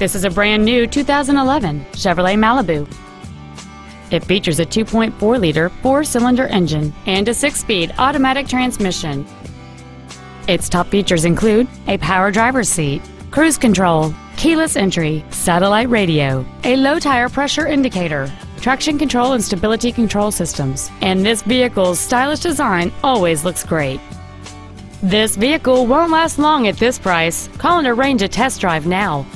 This is a brand new 2011 Chevrolet Malibu. It features a 2.4-liter four-cylinder engine and a six-speed automatic transmission. Its top features include a power driver's seat, cruise control, keyless entry, satellite radio, a low tire pressure indicator, traction control and stability control systems, and this vehicle's stylish design always looks great. This vehicle won't last long at this price. Call and arrange a test drive now.